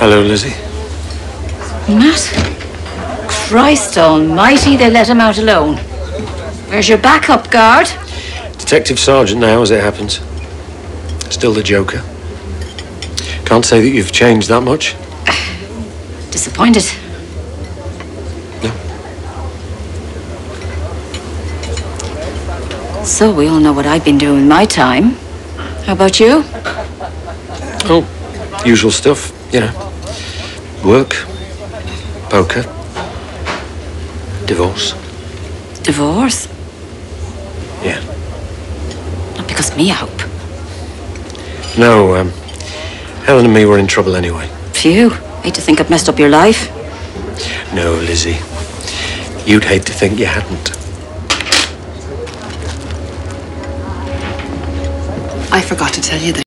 Hello, Lizzie. Matt? Christ almighty, they let him out alone. Where's your backup guard? Detective Sergeant now, as it happens. Still the Joker. Can't say that you've changed that much. Disappointed. No. So we all know what I've been doing with my time. How about you? Oh, usual stuff, you know. Work, poker, divorce. Divorce? Yeah. Not because of me, I hope. No, um, Helen and me were in trouble anyway. Phew. Hate to think I've messed up your life. No, Lizzie. You'd hate to think you hadn't. I forgot to tell you that